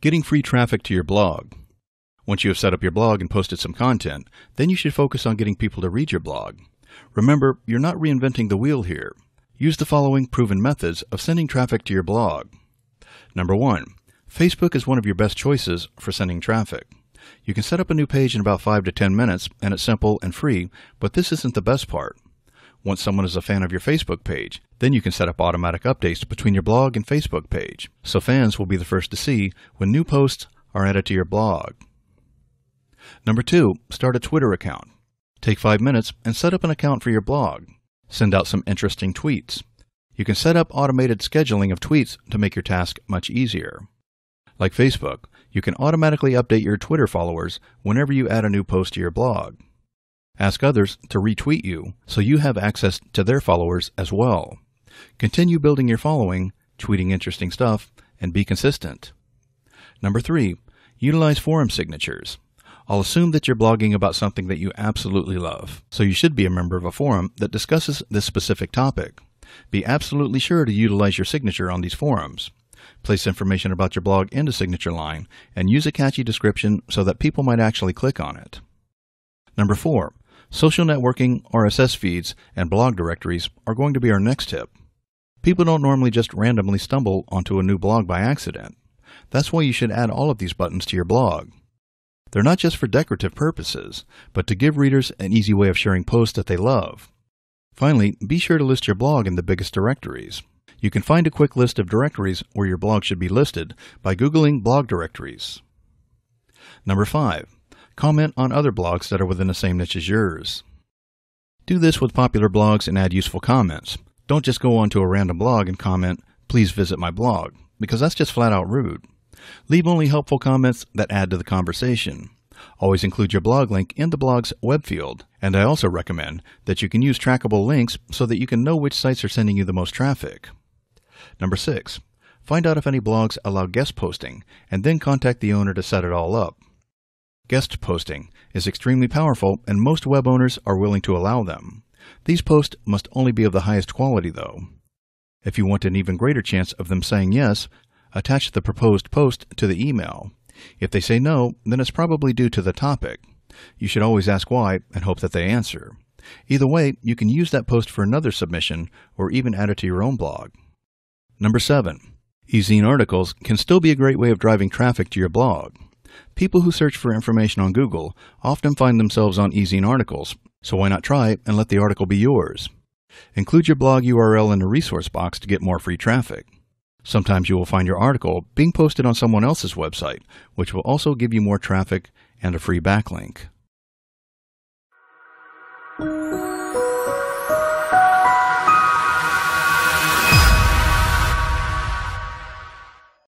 Getting free traffic to your blog. Once you have set up your blog and posted some content, then you should focus on getting people to read your blog. Remember, you're not reinventing the wheel here. Use the following proven methods of sending traffic to your blog. Number one, Facebook is one of your best choices for sending traffic. You can set up a new page in about 5 to 10 minutes and it's simple and free, but this isn't the best part. Once someone is a fan of your Facebook page, then you can set up automatic updates between your blog and Facebook page, so fans will be the first to see when new posts are added to your blog. Number two, start a Twitter account. Take five minutes and set up an account for your blog. Send out some interesting tweets. You can set up automated scheduling of tweets to make your task much easier. Like Facebook, you can automatically update your Twitter followers whenever you add a new post to your blog. Ask others to retweet you so you have access to their followers as well. Continue building your following, tweeting interesting stuff, and be consistent. Number three, utilize forum signatures. I'll assume that you're blogging about something that you absolutely love, so you should be a member of a forum that discusses this specific topic. Be absolutely sure to utilize your signature on these forums. Place information about your blog in the signature line and use a catchy description so that people might actually click on it. Number four, Social networking, RSS feeds, and blog directories are going to be our next tip. People don't normally just randomly stumble onto a new blog by accident. That's why you should add all of these buttons to your blog. They're not just for decorative purposes, but to give readers an easy way of sharing posts that they love. Finally, be sure to list your blog in the biggest directories. You can find a quick list of directories where your blog should be listed by Googling blog directories. Number 5. Comment on other blogs that are within the same niche as yours. Do this with popular blogs and add useful comments. Don't just go onto a random blog and comment, please visit my blog, because that's just flat out rude. Leave only helpful comments that add to the conversation. Always include your blog link in the blog's web field, and I also recommend that you can use trackable links so that you can know which sites are sending you the most traffic. Number 6. Find out if any blogs allow guest posting, and then contact the owner to set it all up. Guest posting is extremely powerful and most web owners are willing to allow them. These posts must only be of the highest quality though. If you want an even greater chance of them saying yes, attach the proposed post to the email. If they say no, then it's probably due to the topic. You should always ask why and hope that they answer. Either way, you can use that post for another submission or even add it to your own blog. Number 7. E-zine articles can still be a great way of driving traffic to your blog. People who search for information on Google often find themselves on e-zine articles, so why not try and let the article be yours? Include your blog URL in the resource box to get more free traffic. Sometimes you will find your article being posted on someone else's website, which will also give you more traffic and a free backlink.